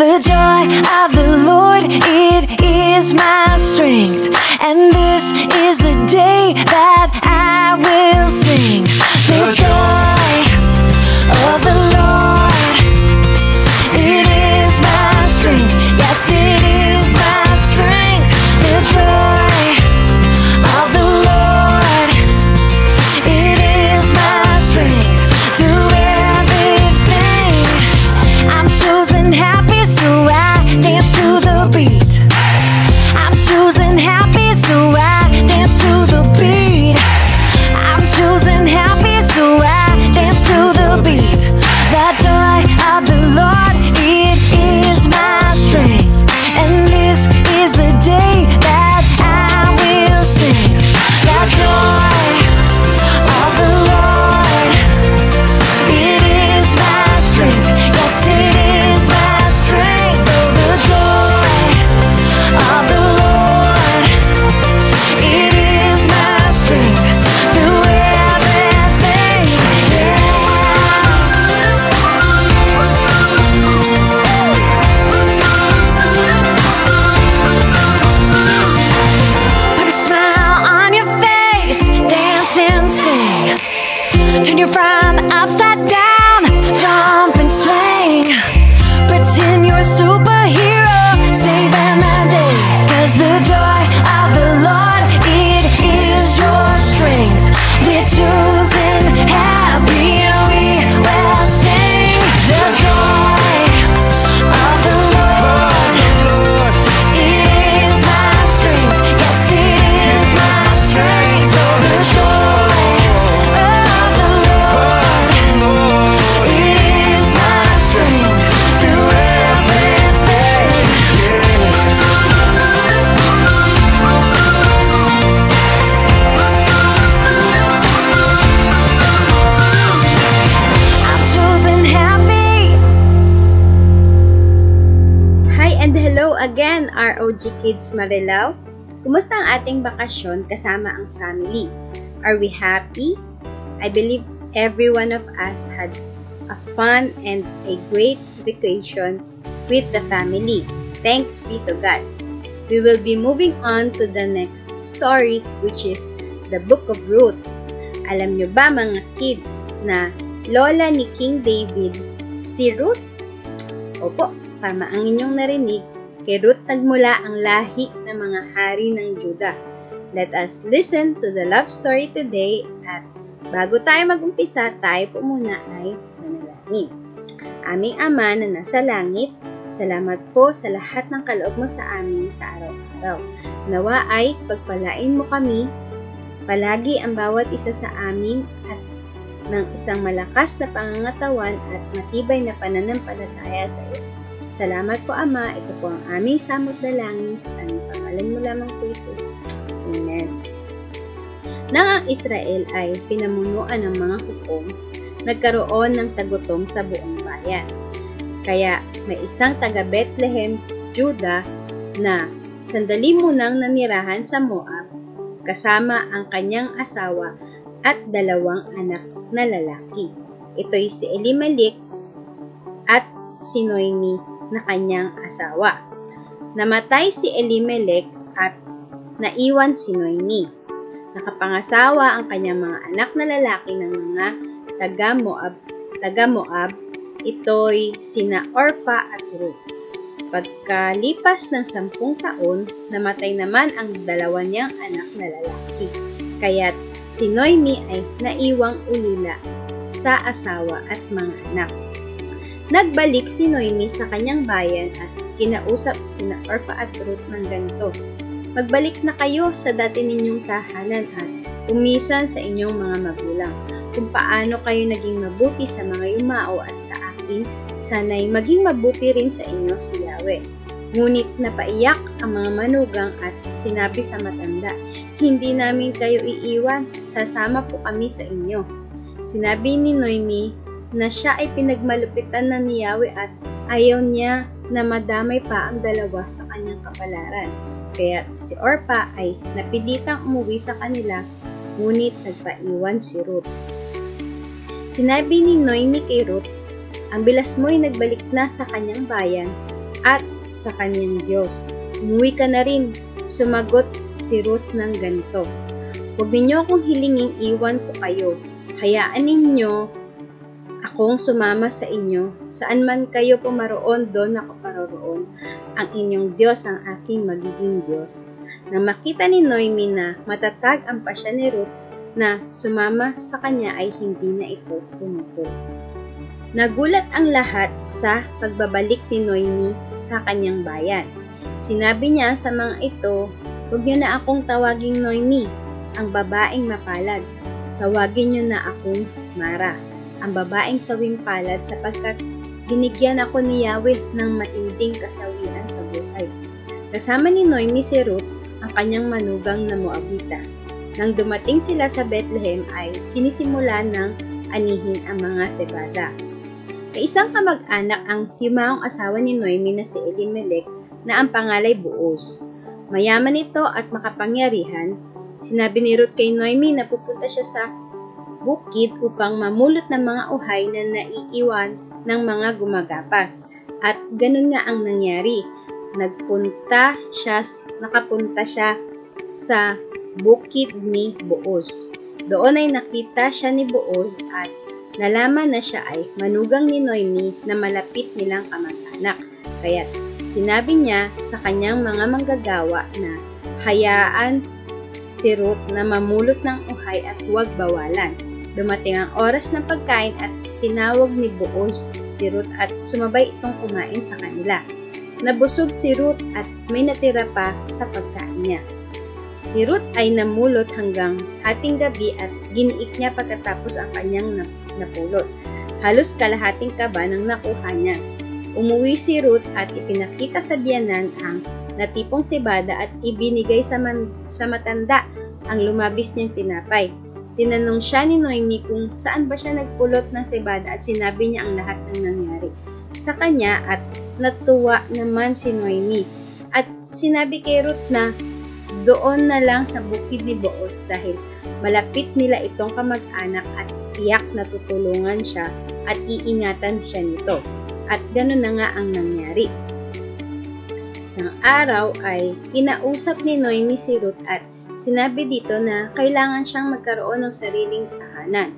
The joy of the Lord, it is my strength. And this is the day that Turn your frown upside down, jump and swing. Pretend you're a superhero, saving the day. Cause the joy of the Lord, it is your strength. We're choosing happy Kids Marilao. Kumusta ang ating bakasyon kasama ang family? Are we happy? I believe every one of us had a fun and a great vacation with the family. Thanks be to God. We will be moving on to the next story which is the Book of Ruth. Alam nyo ba mga kids na lola ni King David si Ruth? Opo, tama ang inyong narinig, kay Ruth nagmula ang lahi ng mga hari ng Juda. Let us listen to the love story today at bago tayo mag-umpisa, tayo po muna ay manalangin. Aming Ama na nasa langit, salamat po sa lahat ng kaloob mo sa amin sa araw-araw. Nawa ay pagpalain mo kami, palagi ang bawat isa sa amin at ng isang malakas na pangangatawan at matibay na pananampalataya sa iyo. Salamat po Ama, ito po ang aming samot dalangin sa aming pangalan mo lamang po Jesus. Amen. Nang ang Israel ay pinamunuan ng mga hukom, nagkaroon ng tagutom sa buong bayan. Kaya may isang taga Bethlehem, Juda na sandali munang nanirahan sa Moab kasama ang kanyang asawa at dalawang anak na lalaki. Ito'y si Elimelech at si Noemi na kanyang asawa. Namatay si Elimelech at naiwan si Noemi. Nakapangasawa ang kanyang mga anak na lalaki ng mga taga Moab. Taga Moab, ito'y sina Orpa at Ruth. Pagkalipas ng sampung taon, namatay naman ang dalawa niyang anak na lalaki. Kaya't si Noemi ay naiwang ulila sa asawa at mga anak. Nagbalik si Noemi sa kanyang bayan at kinausap sina Orpa at Ruth ng ganito. Magbalik na kayo sa dati ninyong tahanan at umisan sa inyong mga magulang. Kung paano kayo naging mabuti sa mga yumao at sa akin, sana'y maging mabuti rin sa inyo si Yahweh. Ngunit napaiyak ang mga manugang at sinabi sa matanda, Hindi namin kayo iiwan, sasama po kami sa inyo. Sinabi ni Noemi na siya ay pinagmalupitan na ni Yahweh at ayaw niya na madamay pa ang dalawa sa kanyang kapalaran. Kaya si Orpa ay napilitang umuwi sa kanila, ngunit nagpaiwan si Ruth. Sinabi ni Noemi kay Ruth, ang bilas mo'y nagbalik na sa kanyang bayan at sa kanyang Diyos. Umuwi ka na rin, sumagot si Ruth ng ganito. Huwag ninyo akong hilinging iwan ko kayo. Hayaan ninyo akong sumama sa inyo. Saan man kayo pumaroon, doon ako paroroon. Ang inyong Diyos ang aking magiging Diyos. Nang makita ni Noemi na matatag ang pasya ni Ruth na sumama sa kanya ay hindi na ito tumuto. Nagulat ang lahat sa pagbabalik ni Noemi sa kanyang bayan. Sinabi niya sa mga ito, Huwag niyo na akong tawaging Noemi, ang babaeng mapalad. Tawagin niyo na akong Mara, ang babaeng sawing palad sapagkat binigyan ako ni Yahweh ng matinding kasawian sa buhay. Kasama ni Noemi si Ruth, ang kanyang manugang na Moabita. Nang dumating sila sa Bethlehem ay sinisimula ng anihin ang mga sebada. Kaisang kamag-anak ang yumaong asawa ni Noemi na si Elimelech na ang pangalay Buos. Mayaman ito at makapangyarihan, sinabi ni Ruth kay Noemi na pupunta siya sa bukid upang mamulot ng mga uhay na naiiwan ng mga gumagapas. At ganun nga ang nangyari. Nagpunta siya, nakapunta siya sa bukid ni Boaz. Doon ay nakita siya ni Boaz at nalaman na siya ay manugang ni Noemi na malapit nilang kamag-anak. Kaya sinabi niya sa kanyang mga manggagawa na hayaan si Ruth na mamulot ng uhay at huwag bawalan. Dumating ang oras ng pagkain at tinawag ni Boaz si Ruth at sumabay itong kumain sa kanila. Nabusog si Ruth at may natira pa sa pagkain niya. Si Ruth ay namulot hanggang hating gabi at giniik niya pagkatapos ang kanyang napulot. Halos kalahating kaba ng nakuha niya. Umuwi si Ruth at ipinakita sa biyanan ang natipong sibada at ibinigay sa, man, sa matanda ang lumabis niyang tinapay. Tinanong siya ni Noemi kung saan ba siya nagpulot ng sibada at sinabi niya ang lahat ng nangyari sa kanya at natuwa naman si Noemi. At sinabi kay Ruth na doon na lang sa bukid ni Boaz dahil malapit nila itong kamag-anak at tiyak na tutulungan siya at iingatan siya nito. At gano'n na nga ang nangyari. Isang araw ay inausap ni Noemi si Ruth at sinabi dito na kailangan siyang magkaroon ng sariling tahanan.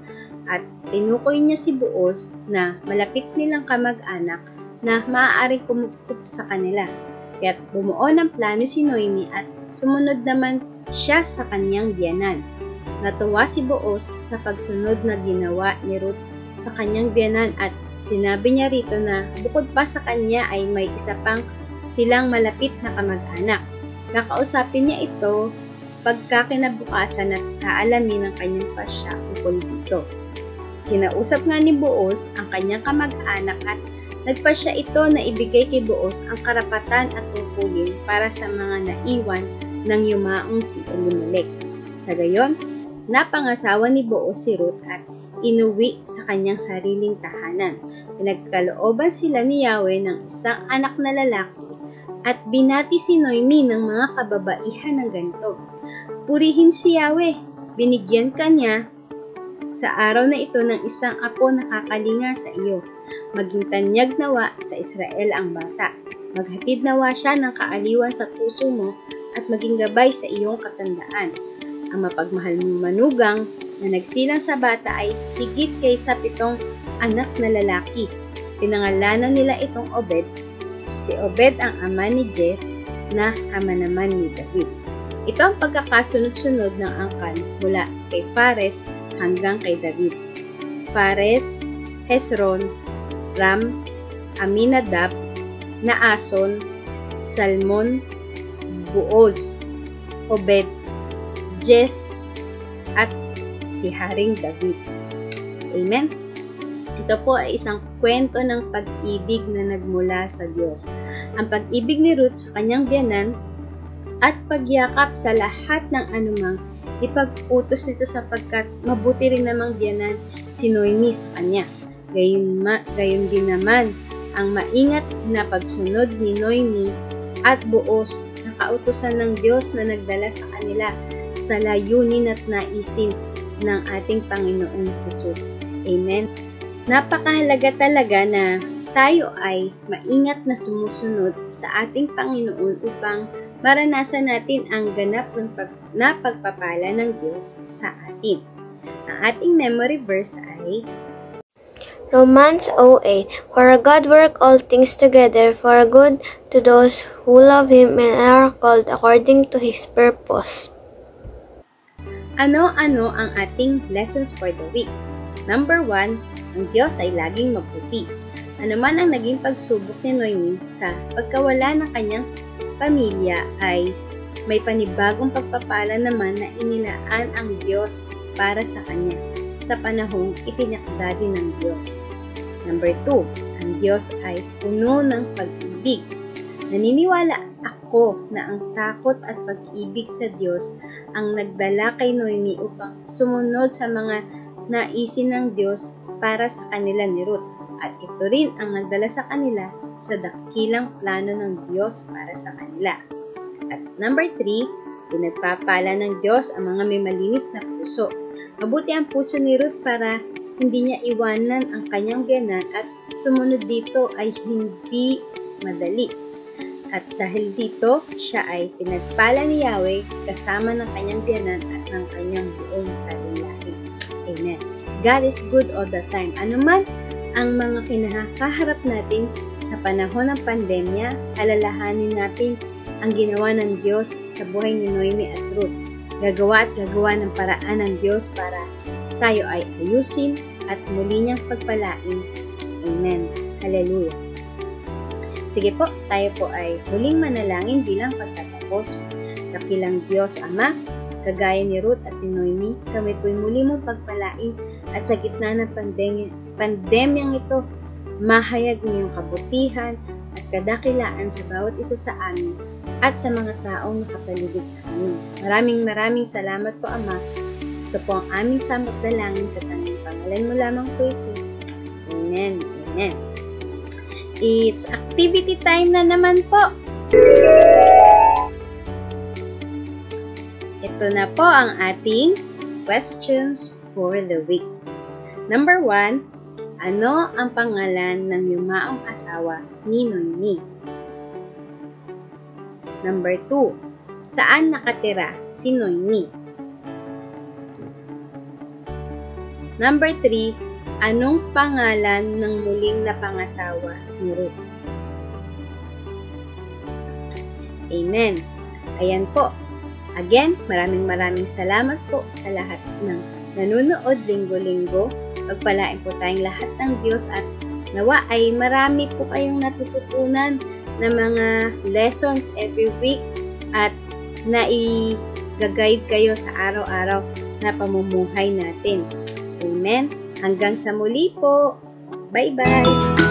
At tinukoy niya si Boaz na malapit nilang kamag-anak na maaaring kumukup sa kanila. Kaya't bumuo ng plano si Noemi at Sumunod naman siya sa kanyang biyanan. Natuwa si Boaz sa pagsunod na ginawa ni Ruth sa kanyang biyanan at sinabi niya rito na bukod pa sa kanya ay may isa pang silang malapit na kamag-anak. Kakausapin niya ito pagka kinabukasan at kaalamin ng kanyang pasya ukol dito. Kinausap nga ni Boaz ang kanyang kamag-anak at Nagpasya ito na ibigay kay Boaz ang karapatan at tungkulin para sa mga naiwan ng yumaong si Elimelech. Sa gayon, napangasawa ni Boaz si Ruth at inuwi sa kanyang sariling tahanan. Pinagkalooban sila ni Yahweh ng isang anak na lalaki at binati si Noemi ng mga kababaihan ng ganito. Purihin si Yahweh, binigyan ka niya sa araw na ito ng isang apo na kakalinga sa iyo. Maging tanyag nawa sa Israel ang bata. Maghatid nawa siya ng kaaliwan sa puso mo at maging gabay sa iyong katandaan. Ang mapagmahal mong manugang na nagsilang sa bata ay higit kaysa pitong anak na lalaki. Pinangalanan nila itong Obed. Si Obed ang ama ni Jess na ama naman ni David. Ito ang pagkakasunod-sunod ng angkan mula kay Fares hanggang kay David. Fares, Hezron, Ram, Aminadab, Naason, Salmon, Buoz, Obed, Jess, at si Haring David. Amen? Ito po ay isang kwento ng pag-ibig na nagmula sa Diyos. Ang pag-ibig ni Ruth sa kanyang biyanan at pagyakap sa lahat ng anumang ipagputos nito sapagkat mabuti rin namang biyanan si Noemi sa kanya. Gayon, ma, gayon din naman ang maingat na pagsunod ni Noemi at buos sa kautusan ng Diyos na nagdala sa kanila sa layunin at naisin ng ating Panginoong Jesus. Amen. Napakahalaga talaga na tayo ay maingat na sumusunod sa ating Panginoon upang maranasan natin ang ganap ng pag na pagpapala ng Diyos sa atin. Ang ating memory verse ay Romans 08 For God work all things together for good to those who love Him and are called according to His purpose. Ano-ano ang ating lessons for the week? Number 1, ang Diyos ay laging mabuti. Ano man ang naging pagsubok ni Noemi sa pagkawala ng kanyang pamilya ay may panibagong pagpapala naman na inilaan ang Diyos para sa kanya sa panahong itinakda din ng Diyos. Number 2, ang Diyos ay puno ng pag-ibig. Naniniwala ako na ang takot at pag-ibig sa Diyos ang nagdala kay Noemi upang sumunod sa mga naisin ng Diyos para sa kanila ni Ruth. At ito rin ang nagdala sa kanila sa dakilang plano ng Diyos para sa kanila. At number 3, pinagpapala ng Diyos ang mga may malinis na puso. Mabuti ang puso ni Ruth para hindi niya iwanan ang kanyang biyanan at sumunod dito ay hindi madali. At dahil dito, siya ay pinagpala ni Yahweh kasama ng kanyang biyanan at ng kanyang buong sarilahi. Amen. God is good all the time. Ano man ang mga kinakaharap natin sa panahon ng pandemya, alalahanin natin ang ginawa ng Diyos sa buhay ni Noemi at Ruth. Gagawa at gagawa ng paraan ng Diyos para tayo ay ayusin at muli niyang pagpalain. Amen. Hallelujah. Sige po, tayo po ay muling manalangin bilang pagtatapos. Dakilang Diyos Ama, kagaya ni Ruth at ni Noemi, kami po'y muli mong pagpalain at sa gitna ng pandemya, pandemyang ito, mahayag niyong kabutihan at kadakilaan sa bawat isa sa amin at sa mga taong nakapaligid sa amin. Maraming maraming salamat po Ama. Ito po ang aming samot dalangin sa tanging pangalan mo lamang po Jesus. Amen. Amen. It's activity time na naman po. Ito na po ang ating questions for the week. Number one, ano ang pangalan ng yumaong asawa ni Noemi? Number 2. Saan nakatira si Noemi? Number 3. Anong pangalan ng muling napangasawa ni Ruth? Amen. Ayan po. Again, maraming maraming salamat po sa lahat ng nanonood linggo-linggo. Pagpalain po tayong lahat ng Diyos at nawa ay marami po kayong natututunan na mga lessons every week at nai-guide kayo sa araw-araw na pamumuhay natin. Amen. Hanggang sa muli po. Bye-bye!